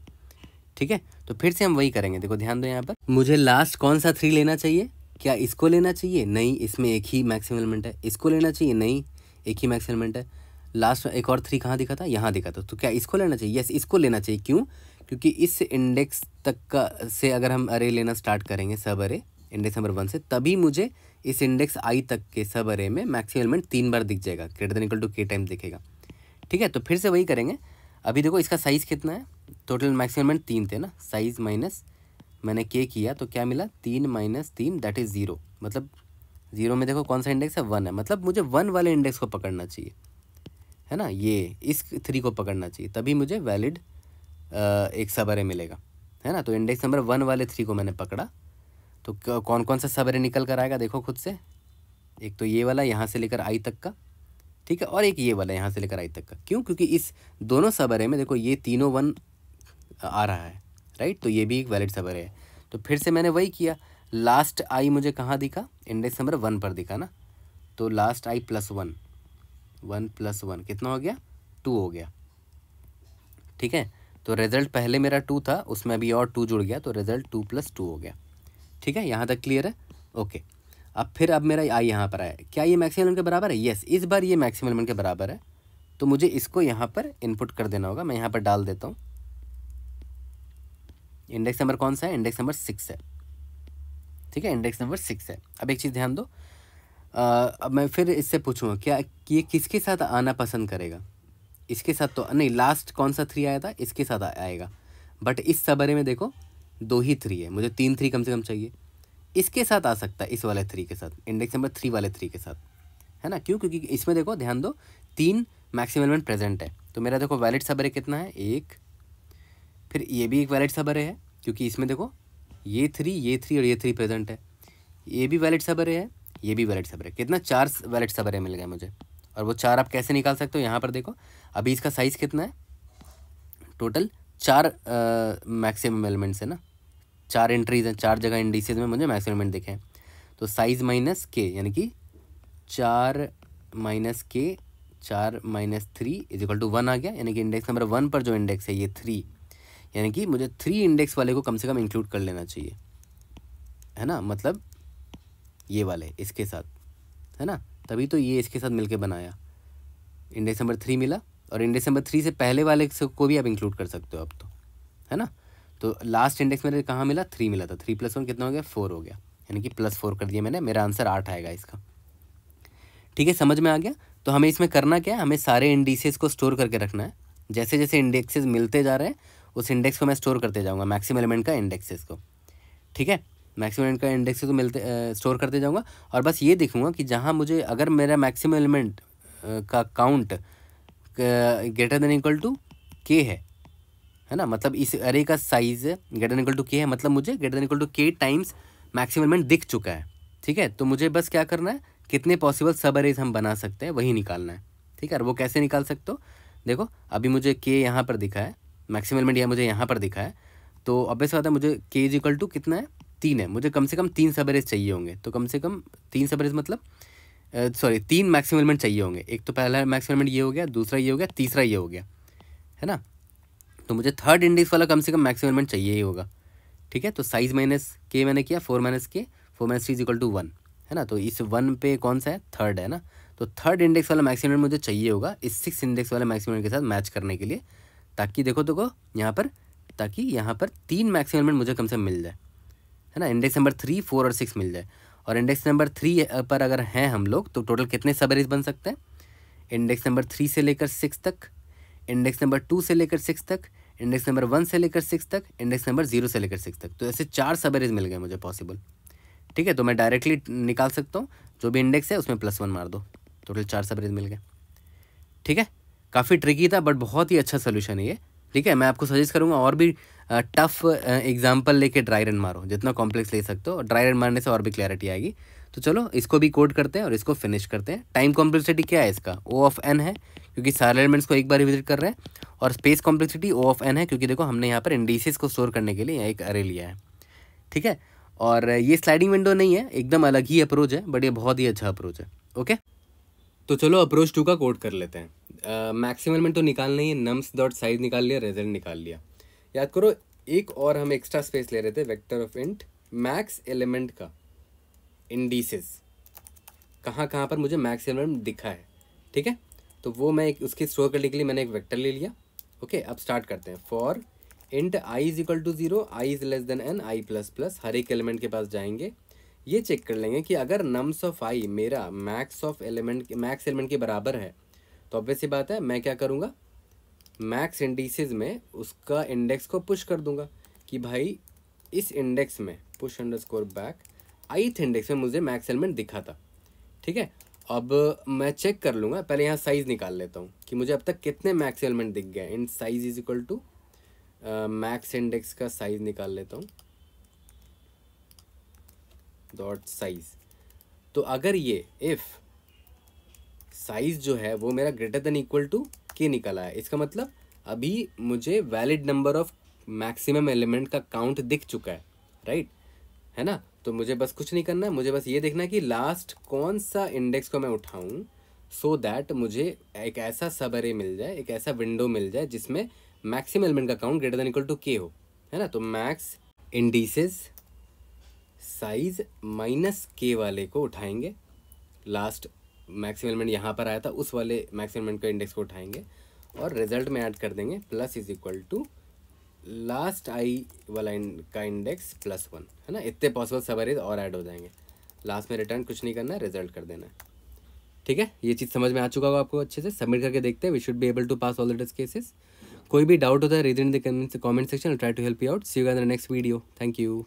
ठीक है? तो फिर से हम वही करेंगे। देखो, ध्यान दो यहाँ पर। मुझे लास्ट कौन सा थ्री लेना चाहिए? क्या इसको लेना चाहिए? नहीं, इसमें एक ही मैक्सिमम एलिमेंट है। इसको लेना चाहिए? नहीं, एक ही मैक्सिमम एलिमेंट है। लास्ट एक और थ्री कहाँ दिखा था? यहाँ दिखा था। तो क्या इसको लेना चाहिए? यस इसको लेना चाहिए। क्यों? क्योंकि इस इंडेक्स तक का, से अगर हम अरे लेना स्टार्ट करेंगे सब अरे इंडेक्स नंबर वन से, तभी मुझे इस इंडेक्स आई तक के सब अरे में मैक्सिमम एलिमेंट तीन बार दिख जाएगा greater than equal to k time दिखेगा। ठीक है तो फिर से वही करेंगे। अभी देखो इसका साइज़ कितना है? टोटल मैक्सिमम एलिमेंट तीन थे ना साइज़ माइनस मैंने के किया तो क्या मिला? तीन माइनस तीन दैट इज़ ज़ीरो मतलब ज़ीरो में देखो कौन सा इंडेक्स है? वन है। मतलब मुझे वन वाले इंडेक्स को पकड़ना चाहिए। है ना? ये, इस थ्री को पकड़ना चाहिए। तभी मुझे वैलिड एक सब सबरे मिलेगा, है ना? तो इंडेक्स नंबर वन वाले थ्री को मैंने पकड़ा। तो कौन कौन सा सब सबरे निकल कर आएगा देखो खुद से। एक तो ये वाला यहाँ से लेकर आई तक का, ठीक है? और एक ये वाला यहाँ से लेकर आई तक का। क्यों? क्योंकि इस दोनों सब सबरे में देखो ये तीनों वन आ रहा है राइट तो ये भी एक वैलिड सब सबरे है। तो फिर से मैंने वही किया। लास्ट आई मुझे कहाँ दिखा? इंडेक्स नंबर वन पर दिखा ना? तो last i plus one one plus one कितना हो गया? टू हो गया। ठीक है? तो रिज़ल्ट पहले मेरा टू था उसमें अभी और टू जुड़ गया तो रिज़ल्ट टू प्लस टू हो गया। ठीक है? यहाँ तक क्लियर है? ओके अब फिर अब मेरा आई यहाँ पर आया। क्या ये मैक्सिमम के बराबर है? येस इस बार ये मैक्सिमम के बराबर है। तो मुझे इसको यहाँ पर इनपुट कर देना होगा। मैं यहाँ पर डाल देता हूँ। इंडेक्स नंबर कौन सा है? इंडेक्स नंबर सिक्स है। ठीक है? इंडेक्स नंबर सिक्स है। अब एक चीज़ ध्यान दो। आ, अब मैं फिर इससे पूछूँगा क्या ये किसके साथ आना पसंद करेगा? इसके साथ तो नहीं लास्ट कौन सा थ्री आया था? इसके साथ आएगा। बट इस सबरे में देखो, दो ही थ्री है। मुझे तीन थ्री कम से कम चाहिए। इसके साथ आ सकता है, इस वाले थ्री के साथ। इंडेक्स नंबर थ्री वाले थ्री के साथ। है ना? क्यों? क्योंकि इसमें देखो, ध्यान दो, तीन मैक्सिमम एलिमेंट प्रेजेंट है। तो मेरा देखो वैलिड सबरे कितना है? एक। फिर ये भी एक वैलिड सबरे है, क्योंकि इसमें देखो, ये थ्री ये थ्री और ये थ्री प्रेजेंट है। ये भी वैलिड सबरे है, ये भी वैलिड सबरे कितना? चार वैलिड सबरे मिल गए मुझे। और वो चार आप कैसे निकाल सकते हो? यहाँ पर देखो। अभी इसका साइज़ कितना है? टोटल चार मैक्सिमम एलिमेंट्स है ना? चार एंट्रीज हैं, चार जगह इंडिसेज में मुझे मैक्सिमम एलिमेंट दिखे हैं। तो साइज़ माइनस के यानी कि चार माइनस के चार minus three is equal to one आ गया। यानी कि इंडेक्स नंबर वन पर जो इंडेक्स है, ये थ्री यानी कि मुझे थ्री इंडेक्स वाले को कम से कम इंक्लूड कर लेना चाहिए। है ना? मतलब ये वाले, इसके साथ। है ना? तभी तो ये इसके साथ मिलके बनाया। इंडेक्स नंबर थ्री मिला और इंडेक्स नंबर थ्री से पहले वाले को भी आप इंक्लूड कर सकते हो अब तो है ना? तो लास्ट इंडेक्स मेरे कहाँ मिला? थ्री मिला था। थ्री प्लस वन कितना हो गया? फोर हो गया। यानी कि प्लस फोर कर दिया मैंने। मेरा आंसर आठ आएगा इसका। ठीक है, समझ में आ गया? तो हमें इसमें करना क्या है? हमें सारे इंडिसेस को स्टोर करके रखना है। जैसे जैसे इंडेक्सेस मिलते जा रहे हैं, उस इंडेक्स को मैं स्टोर करते जाऊँगा मैक्सिमम एलिमेंट का इंडेक्सेस को। ठीक है? मैक्सिमम एलिमेंट का इंडेक्स को मिलते स्टोर करते जाऊँगा। और बस ये देखूँगा कि जहाँ मुझे, अगर मेरा मैक्सिमम एलिमेंट का count greater than equal to k है है ना? मतलब इस अरे का size greater than equal to k है मतलब मुझे greater than equal to k times maximum element दिख चुका है, ठीक है? तो मुझे बस क्या करना है, कितने पॉसिबल सब अरेज हम बना सकते हैं, वही निकालना है, ठीक है? और वो कैसे निकाल सकते हो? देखो, अभी मुझे के यहाँ पर दिखा है मैक्सिमम एलिमेंट यह मुझे यहाँ पर दिखा है तो ऑब्वियस बात है मुझे के इज़ इक्वल टू कितना है? तीन है। मुझे कम से कम तीन सबरेज चाहिए होंगे। तो कम से कम तीन सबरेज मतलब सॉरी तीन मैक्सिमम एलिमेंट चाहिए होंगे। एक तो पहला मैक्सिमम एलिमेंट ये हो गया, दूसरा ये हो गया, तीसरा ये हो गया। है ना? तो मुझे थर्ड इंडेक्स वाला कम से कम मैक्सिमम एलिमेंट चाहिए ही होगा। ठीक है? तो साइज़ माइनस के मैंने किया four minus k four minus three is equal to one है ना? तो इस वन पे कौन सा है? थर्ड है ना? तो थर्ड इंडेक्स वाला मैक्सिमम मुझे चाहिए होगा इस सिक्स इंडेक्स वाले मैक्सिमम के साथ मैच करने के लिए। ताकि देखो देखो, यहाँ पर, ताकि यहाँ पर तीन मैक्सिमम मुझे कम से कम मिल जाए। है ना इंडेक्स नंबर थ्री फोर और सिक्स मिल जाए। और इंडेक्स नंबर थ्री पर अगर हैं हम लोग तो टोटल कितने सब सबरीज बन सकते हैं? इंडेक्स नंबर थ्री से लेकर सिक्स तक इंडेक्स नंबर टू से लेकर सिक्स तक इंडेक्स नंबर वन से लेकर सिक्स तक इंडेक्स नंबर ज़ीरो से लेकर सिक्स तक। तो ऐसे चार सब सबरीज मिल गए मुझे पॉसिबल ठीक है तो मैं डायरेक्टली निकाल सकता हूँ। जो भी इंडेक्स है, उसमें प्लस वन मार दो। टोटल चार सब सबरीज मिल गए। ठीक है? काफ़ी ट्रिकी था बट बहुत ही अच्छा सोल्यूशन है ये। ठीक है, मैं आपको सजेस्ट करूँगा और भी टफ एग्ज़ाम्पल लेके ड्राई रन मारो, जितना कॉम्प्लेक्स ले सकते हो ड्राई रन मारने से और भी क्लैरिटी आएगी। तो चलो, इसको भी कोड करते हैं और इसको फिनिश करते हैं। टाइम कॉम्प्लेक्सिटी क्या है इसका? ओ ऑफ़ एन है, क्योंकि सारे एलिमेंट्स को एक बार विज़िट कर रहे हैं, और space complexity O of n है, क्योंकि देखो, हमने यहाँ पर इंडीसेस को स्टोर करने के लिए एक अरे लिया है। ठीक है? और ये स्लाइडिंग विंडो नहीं है, एकदम अलग ही अप्रोच है बट ये बहुत ही अच्छा अप्रोच है। ओके तो चलो अप्रोच टू का कोड कर लेते हैं। मैक्सिमम में तो निकालना ही नम्स डॉट साइज़ निकाल लिया रिज़ल्ट निकाल लिया। याद करो, एक और हम एक्स्ट्रा स्पेस ले रहे थे vector of int max element का इंडीसेस कहाँ कहाँ पर मुझे मैक्स एलिमेंट दिखा है, ठीक है? तो वो मैं एक, उसकी स्टोर करने के लिए मैंने एक वेक्टर ले लिया ओके अब स्टार्ट करते हैं। For int i is equal to zero i is less than n i plus plus हर एक एलिमेंट के पास जाएँगे। ये चेक कर लेंगे कि अगर नम्स ऑफ़ आई मेरा max of element max element के बराबर है तो ऑब्वियस बात है, मैं क्या करूँगा? मैक्स इंडिसेस में उसका इंडेक्स को पुश कर दूँगा कि भाई, इस इंडेक्स में push underscore back ith index में मुझे मैक्स एलिमेंट दिखा था। ठीक है? अब मैं चेक कर लूँगा, पहले यहाँ साइज़ निकाल लेता हूँ कि मुझे अब तक कितने मैक्स एलिमेंट दिख गए int size is equal to max index का साइज़ निकाल लेता हूँ। डॉट साइज़ तो अगर ये इफ़ साइज़ जो है, वो मेरा ग्रेटर देन इक्वल टू के निकला है। इसका मतलब अभी मुझे valid number of maximum element का काउंट दिख चुका है राइट है ना? तो मुझे बस कुछ नहीं करना है, मुझे बस ये देखना है कि लास्ट कौन सा इंडेक्स को मैं उठाऊं सो so दैट मुझे एक ऐसा सब अरे मिल जाए, एक ऐसा विंडो मिल जाए, जिसमें मैक्सिमम एलिमेंट का count greater than equal to k हो। है ना? तो मैक्स इंडीसेस साइज़ माइनस के वाले को उठाएँगे लास्ट मैक्सिमम एलिमेंट यहाँ पर आया था उस वाले मैक्सिमम एलिमेंट का इंडेक्स को उठाएँगे और रिज़ल्ट में ऐड कर देंगे plus is equal to last i वाला इन, का इंडेक्स प्लस वन है ना? इतने पॉसिबल सबरीज और ऐड हो जाएँगे। लास्ट में रिटर्न कुछ नहीं करना है रिज़ल्ट कर देना है। ठीक है? ये चीज़ समझ में आ चुका होगा आपको अच्छे से। सबमिट करके देखते हैं। We should be able to pass all the test cases कोई भी डाउट होता है reason in the comment section try to help you out see you in the next video thank you